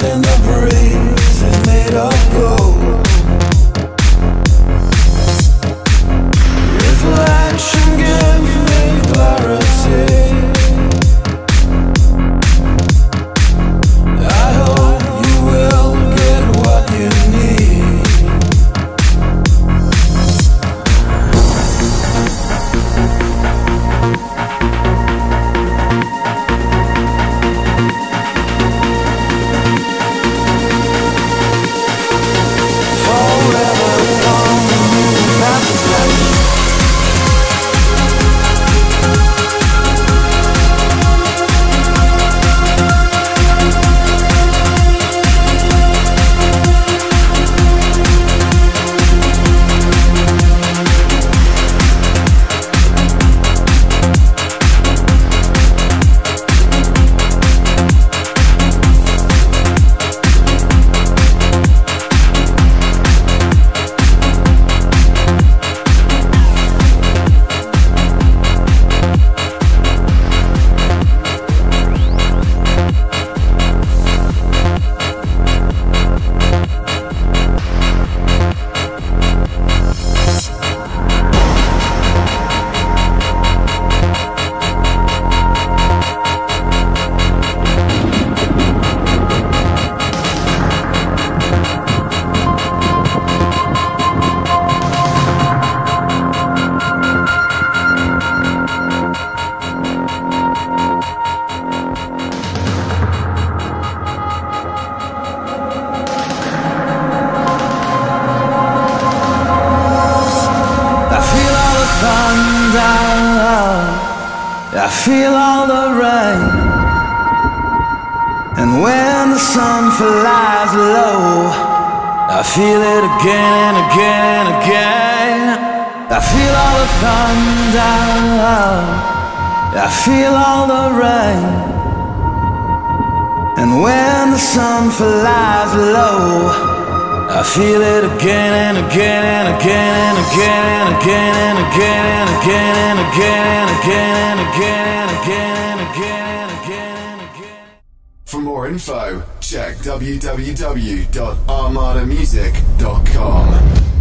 Nothing that breathes is made of gold. I feel all the rain. And when the sun flies low, I feel it again and again and again. I feel all the thunder. I feel all the rain. And when the sun flies low, I feel it again and again and again and again and again and again and again and again and again and again and again and again and again and again. For more info, check www.armadamusic.com.